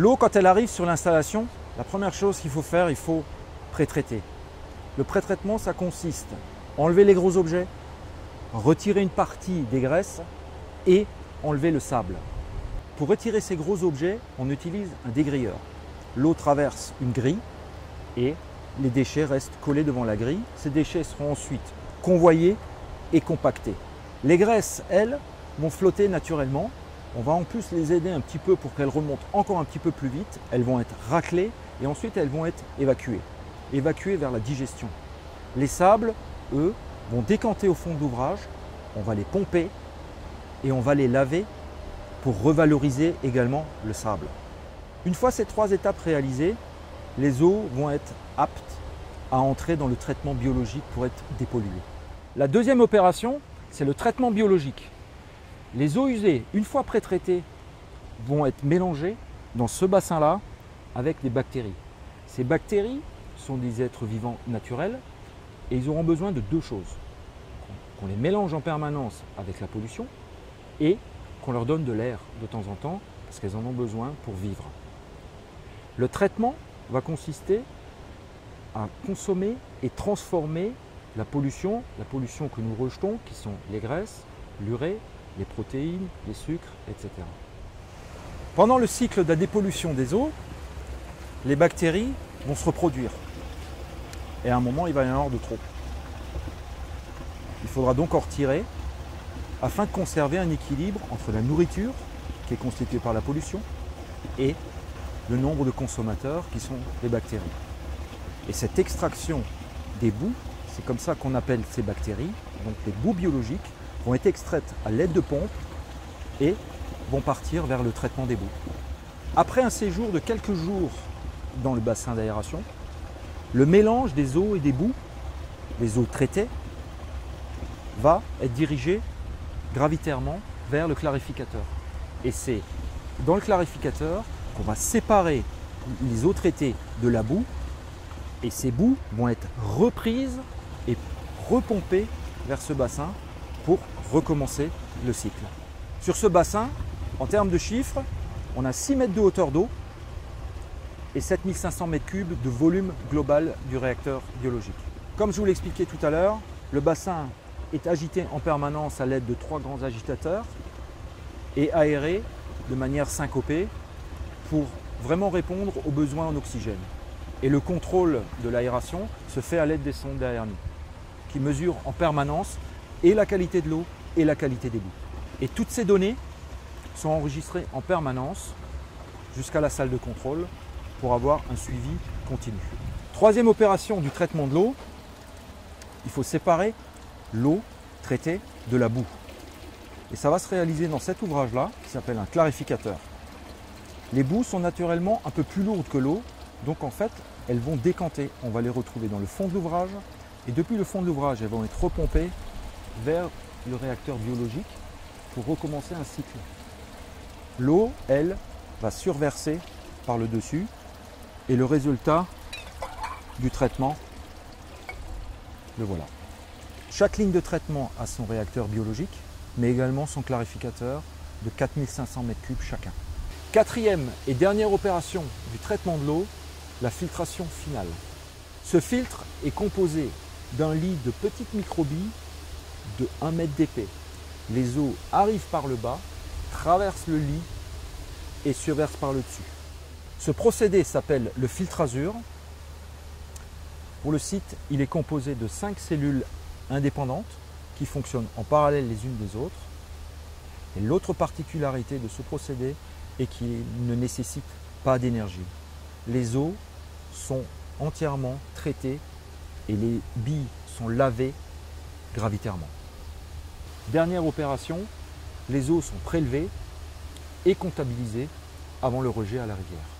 L'eau, quand elle arrive sur l'installation, la première chose qu'il faut faire, il faut pré-traiter. Le pré-traitement, ça consiste à enlever les gros objets, retirer une partie des graisses et enlever le sable. Pour retirer ces gros objets, on utilise un dégrilleur. L'eau traverse une grille et les déchets restent collés devant la grille. Ces déchets seront ensuite convoyés et compactés. Les graisses, elles, vont flotter naturellement. On va en plus les aider un petit peu pour qu'elles remontent encore un petit peu plus vite. Elles vont être raclées et ensuite elles vont être évacuées. Évacuées vers la digestion. Les sables, eux, vont décanter au fond de l'ouvrage. On va les pomper et on va les laver pour revaloriser également le sable. Une fois ces trois étapes réalisées, les eaux vont être aptes à entrer dans le traitement biologique pour être dépolluées. La deuxième opération, c'est le traitement biologique. Les eaux usées, une fois pré-traitées, vont être mélangées dans ce bassin-là avec des bactéries. Ces bactéries sont des êtres vivants naturels et ils auront besoin de deux choses. Qu'on les mélange en permanence avec la pollution et qu'on leur donne de l'air de temps en temps parce qu'elles en ont besoin pour vivre. Le traitement va consister à consommer et transformer la pollution, la pollution que nous rejetons, qui sont les graisses, l'urée, les protéines, les sucres, etc. Pendant le cycle de la dépollution des eaux, les bactéries vont se reproduire. Et à un moment, il va y en avoir de trop. Il faudra donc en retirer afin de conserver un équilibre entre la nourriture, qui est constituée par la pollution, et le nombre de consommateurs qui sont les bactéries. Et cette extraction des boues, c'est comme ça qu'on appelle ces bactéries, donc les boues biologiques, vont être extraites à l'aide de pompes et vont partir vers le traitement des boues. Après un séjour de quelques jours dans le bassin d'aération, le mélange des eaux et des boues, les eaux traitées, va être dirigé gravitairement vers le clarificateur. Et c'est dans le clarificateur qu'on va séparer les eaux traitées de la boue et ces boues vont être reprises et repompées vers ce bassin pour recommencer le cycle. Sur ce bassin, en termes de chiffres, on a 6 mètres de hauteur d'eau et 7500 mètres cubes de volume global du réacteur biologique. Comme je vous l'expliquais tout à l'heure, le bassin est agité en permanence à l'aide de trois grands agitateurs et aéré de manière syncopée pour vraiment répondre aux besoins en oxygène. Et le contrôle de l'aération se fait à l'aide des sondes derrière nous, qui mesurent en permanence et la qualité de l'eau et la qualité des boues. Et toutes ces données sont enregistrées en permanence jusqu'à la salle de contrôle pour avoir un suivi continu. Troisième opération du traitement de l'eau, il faut séparer l'eau traitée de la boue. Et ça va se réaliser dans cet ouvrage-là, qui s'appelle un clarificateur. Les boues sont naturellement un peu plus lourdes que l'eau, donc en fait, elles vont décanter. On va les retrouver dans le fond de l'ouvrage, et depuis le fond de l'ouvrage, elles vont être repompées vers le réacteur biologique pour recommencer un cycle. L'eau, elle, va surverser par le dessus, et le résultat du traitement, le voilà. Chaque ligne de traitement a son réacteur biologique, mais également son clarificateur de 4500 m3 chacun. Quatrième et dernière opération du traitement de l'eau, la filtration finale. Ce filtre est composé d'un lit de petites microbilles de 1 mètre d'épais. Les eaux arrivent par le bas, traversent le lit et surversent par le dessus. Ce procédé s'appelle le filtrasure. Pour le site, il est composé de 5 cellules indépendantes qui fonctionnent en parallèle les unes des autres. L'autre particularité de ce procédé est qu'il ne nécessite pas d'énergie. Les eaux sont entièrement traitées et les billes sont lavées gravitairement. Dernière opération, les eaux sont prélevées et comptabilisées avant le rejet à la rivière.